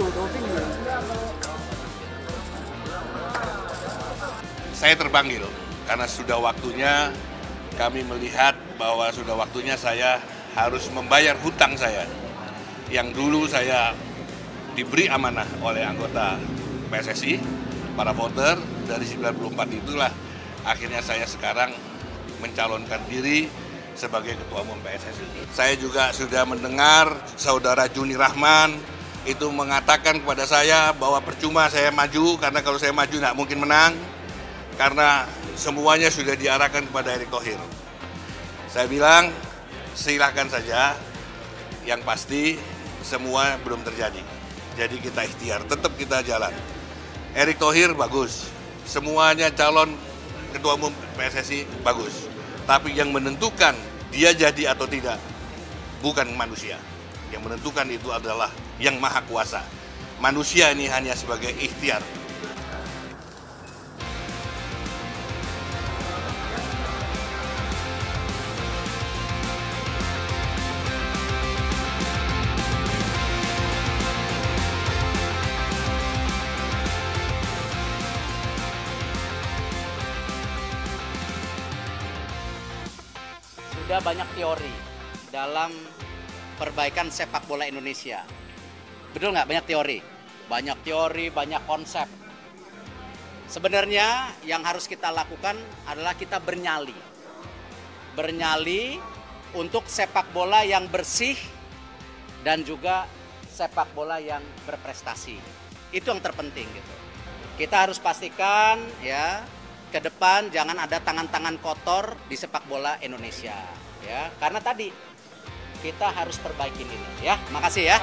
度都病人。 Saya terpanggil karena sudah waktunya kami melihat bahwa sudah waktunya saya harus membayar hutang saya yang dulu saya diberi amanah oleh anggota PSSI, para voter dari 94 itulah akhirnya saya sekarang mencalonkan diri sebagai ketua umum PSSI. Saya juga sudah mendengar saudara Juni Rahman itu mengatakan kepada saya bahwa percuma saya maju karena kalau saya maju tidak mungkin menang karena semuanya sudah diarahkan kepada Erick Thohir. Saya bilang silakan saja, yang pasti semua belum terjadi. Jadi kita ikhtiar, tetap kita jalan. Erick Thohir bagus, semuanya calon ketua umum PSSI bagus. Tapi yang menentukan dia jadi atau tidak bukan manusia. Yang menentukan itu adalah yang maha kuasa. Manusia ini hanya sebagai ikhtiar. sudah banyak teori dalam perbaikan sepak bola Indonesia. Betul nggak banyak teori? Banyak teori, banyak konsep. Sebenarnya yang harus kita lakukan adalah kita bernyali. Bernyali untuk sepak bola yang bersih dan juga sepak bola yang berprestasi. Itu yang terpenting gitu. Kita harus pastikan ya ke depan jangan ada tangan-tangan kotor di sepak bola Indonesia ya karena tadi kita harus perbaikin ini ya. Makasih ya